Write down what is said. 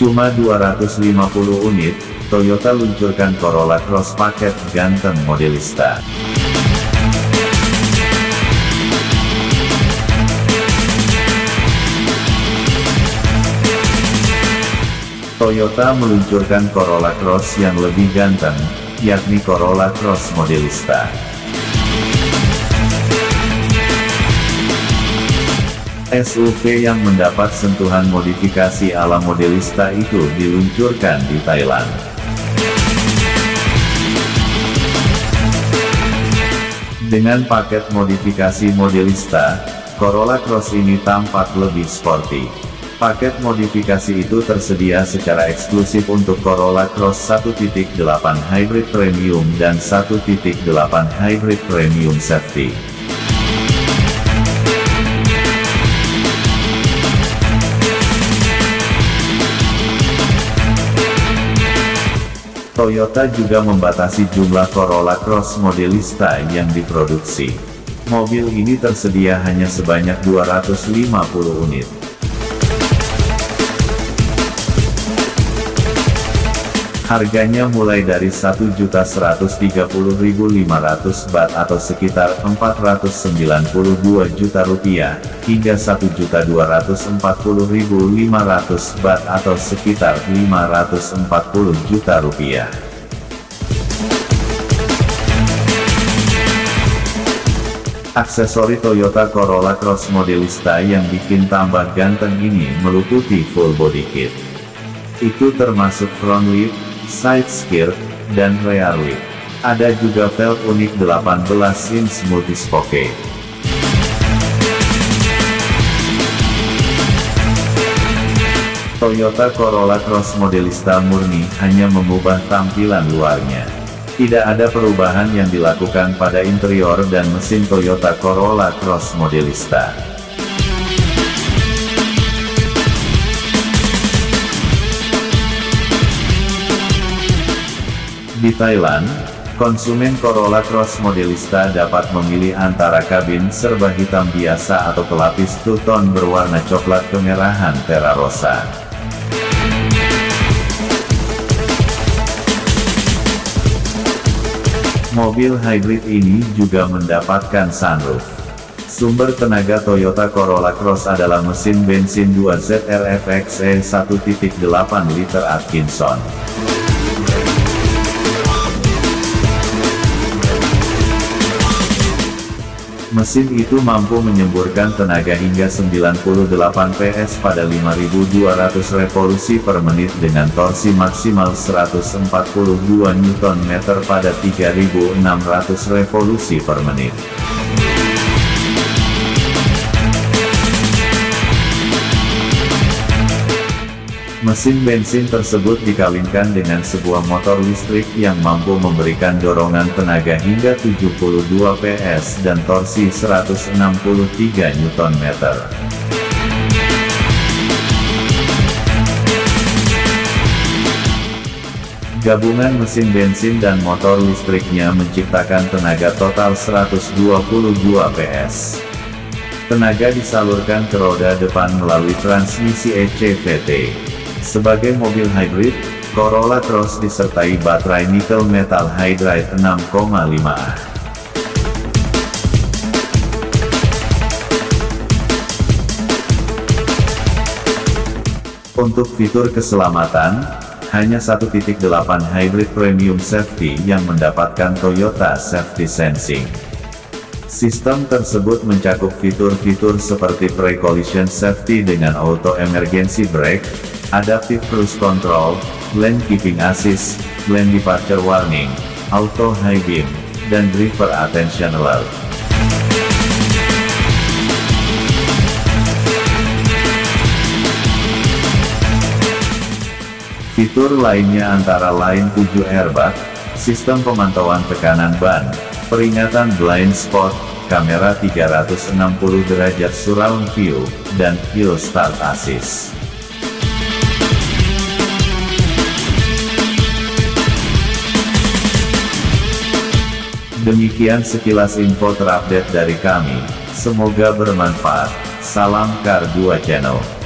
Cuma 250 unit, Toyota luncurkan Corolla Cross paket ganteng modelista. Toyota meluncurkan Corolla Cross yang lebih ganteng, yakni Corolla Cross Modelista. SUV yang mendapat sentuhan modifikasi ala Modelista itu diluncurkan di Thailand. Dengan paket modifikasi Modelista, Corolla Cross ini tampak lebih sporty. Paket modifikasi itu tersedia secara eksklusif untuk Corolla Cross 1.8 Hybrid Premium dan 1.8 Hybrid Premium Safety. Toyota juga membatasi jumlah Corolla Cross Modelista yang diproduksi. Mobil ini tersedia hanya sebanyak 250 unit. Harganya mulai dari 1.130.500 bat atau sekitar 492 juta rupiah, hingga 1.240.500 bat atau sekitar 540 juta rupiah. Aksesori Toyota Corolla Cross Modelista yang bikin tambah ganteng ini meliputi full body kit. Itu termasuk front lip, side skirt, dan rear lip. Ada juga velg unik 18 inch multispoke. Toyota Corolla Cross Modelista murni hanya mengubah tampilan luarnya. Tidak ada perubahan yang dilakukan pada interior dan mesin Toyota Corolla Cross Modelista. Di Thailand, konsumen Corolla Cross Modelista dapat memilih antara kabin serba hitam biasa atau pelapis two-tone berwarna coklat kemerahan Terra Rosa. Mobil hybrid ini juga mendapatkan sunroof. Sumber tenaga Toyota Corolla Cross adalah mesin bensin 2 ZRFXE 1.8 liter Atkinson. Mesin itu mampu menyemburkan tenaga hingga 98 PS pada 5200 revolusi per menit dengan torsi maksimal 142 Nm pada 3600 revolusi per menit. Mesin bensin tersebut dikawinkan dengan sebuah motor listrik yang mampu memberikan dorongan tenaga hingga 72 PS dan torsi 163 Nm. Gabungan mesin bensin dan motor listriknya menciptakan tenaga total 122 PS. Tenaga disalurkan ke roda depan melalui transmisi ECVT. Sebagai mobil hybrid, Corolla Cross disertai baterai nickel metal hydride 6,5Ah. Untuk fitur keselamatan, hanya 1.8 hybrid premium safety yang mendapatkan Toyota Safety Sensing. Sistem tersebut mencakup fitur-fitur seperti pre-collision safety dengan auto emergency brake, Adaptive Cruise Control, Lane Keeping Assist, Lane Departure Warning, Auto High Beam, dan Driver Attention Alert. Fitur lainnya antara lain 7 airbag, sistem pemantauan tekanan ban, peringatan blind spot, kamera 360 derajat surround view, dan hill start assist. Demikian sekilas info terupdate dari kami, semoga bermanfaat. Salam Kar 2 Channel.